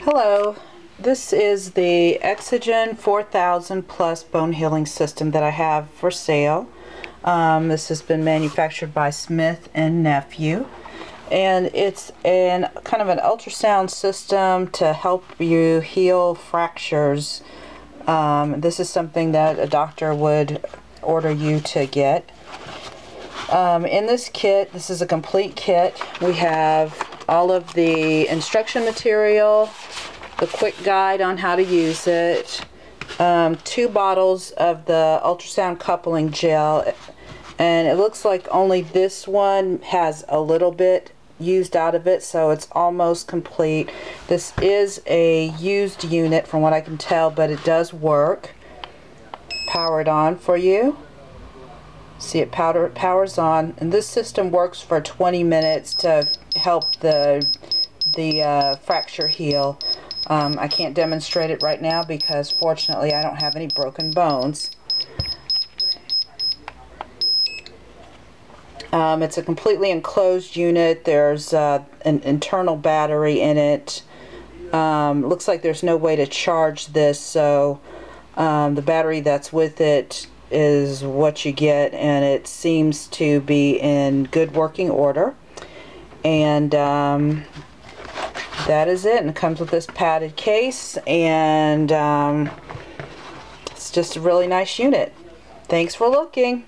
Hello, this is the Exogen 4000 Plus Bone Healing System that I have for sale. Um, this has been manufactured by Smith and Nephew and it's an kind of an ultrasound system to help you heal fractures. Um, this is something that a doctor would order you to get. Um, in this kit, this is a complete kit. We have all of the instruction material, the quick guide on how to use it, um, two bottles of the ultrasound coupling gel, and it looks like only this one has a little bit used out of it so it's almost complete. This is a used unit from what I can tell but it does work. Powered on for you see it powder powers on and this system works for 20 minutes to help the the uh, fracture heal um, I can't demonstrate it right now because fortunately I don't have any broken bones Um, it's a completely enclosed unit. There's uh, an internal battery in it. Um, looks like there's no way to charge this, so um, the battery that's with it is what you get, and it seems to be in good working order. And um, that is it, and it comes with this padded case, and um, it's just a really nice unit. Thanks for looking.